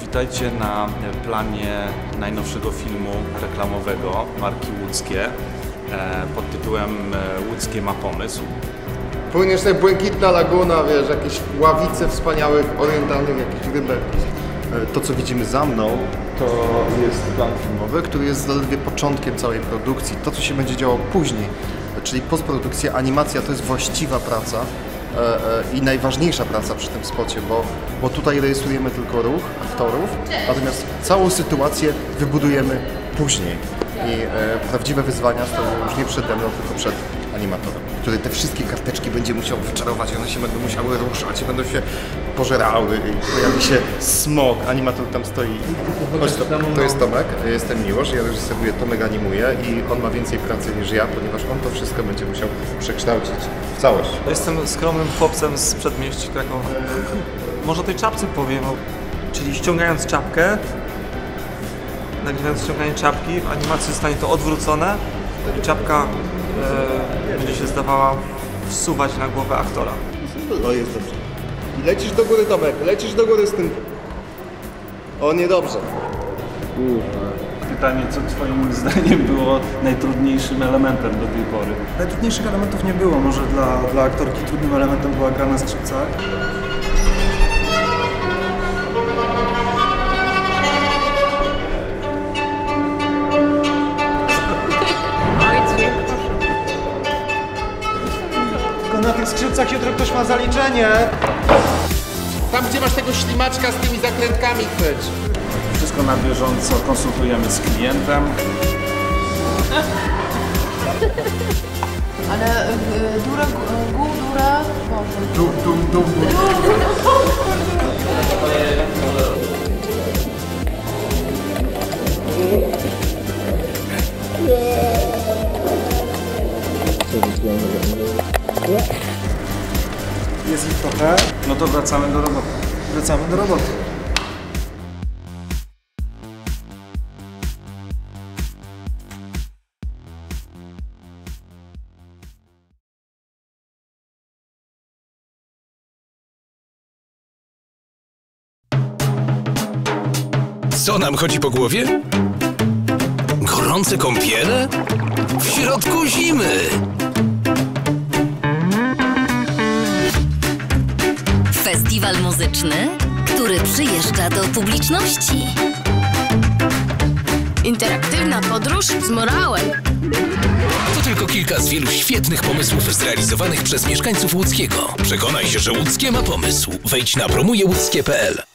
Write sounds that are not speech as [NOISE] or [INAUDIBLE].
Witajcie na planie najnowszego filmu reklamowego marki łódzkie e, pod tytułem e, Łódzkie ma pomysł. Płyniesz sobie błękitna laguna, wiesz, jakieś ławice wspaniałych, orientalnych jakichś rybek. E, To, co widzimy za mną, to jest plan filmowy, który jest zaledwie początkiem całej produkcji. To, co się będzie działo później, czyli postprodukcja, animacja, to jest właściwa praca e, e, i najważniejsza praca przy tym spocie, bo, bo tutaj rejestrujemy tylko ruch aktorów, natomiast całą sytuację wybudujemy później. I e, prawdziwe wyzwania stoją już nie przede mną, tylko przed animatorem, który te wszystkie karteczki będzie musiał wyczarować, one się będą musiały ruszać, będą się pożerały i pojawi się smog, animator tam stoi. Chodź, to, to jest Tomek, jestem Miłosz, ja reżyseruję, Tomek animuje i on ma więcej pracy niż ja, ponieważ on to wszystko będzie musiał przekształcić w całość. Jestem skromnym chłopcem z przedmieści Krakowa. Może tej czapce powiem, czyli ściągając czapkę, nagrywając ściąganie czapki, w animacji zostanie to odwrócone i czapka e, będzie się zdawała wsuwać na głowę aktora. O, jest dobrze. I lecisz do góry, Tomek, lecisz do góry z tym. O, niedobrze. Pytanie, co Twoim zdaniem było najtrudniejszym elementem do tej pory? Najtrudniejszych elementów nie było. Może dla, dla aktorki trudnym elementem była gra na skrzypcach. Tych skrzypcach jutro ktoś ma zaliczenie. Tam, gdzie masz tego ślimaczka z tymi zakrętkami, chwyć. Wszystko na bieżąco konsultujemy z klientem. Ale y, dura, gół, dura, Boże. Dum, dum, dum, dum. [LAUGHS] Jest ich trochę. No to wracamy do roboty. Wracamy do roboty. Co nam chodzi po głowie? Gorące kąpiele? W środku zimy! Festiwal muzyczny, który przyjeżdża do publiczności. Interaktywna podróż z morałem. To tylko kilka z wielu świetnych pomysłów zrealizowanych przez mieszkańców Łódzkiego. Przekonaj się, że Łódzkie ma pomysł. Wejdź na promujewódzkie.pl